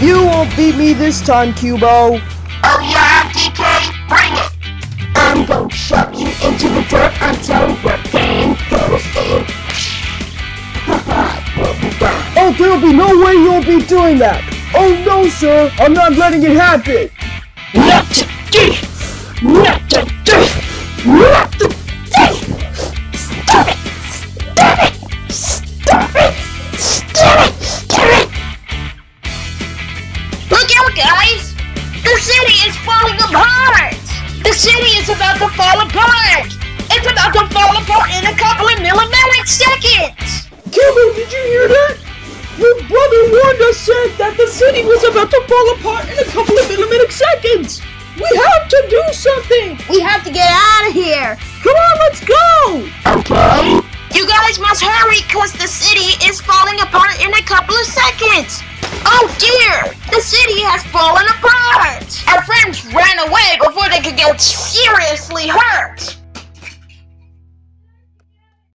You won't beat me this time, Qubo. Oh, have DK? Bring it! I'm going to shove you into the dirt until your game goes in. Oh, there'll be no way you'll be doing that. Oh no, sir. I'm not letting it happen. Not today! Not to! It's about to fall apart in a couple of millimetric seconds! Qubo, did you hear that? Your brother warned us said that the city was about to fall apart in a couple of millimetric seconds. We have to do something. We have to get out of here! Come on, let's go. Okay? You guys must hurry, cause the city is falling apart in a couple of seconds! Oh dear! The city has fallen apart! Could get seriously hurt!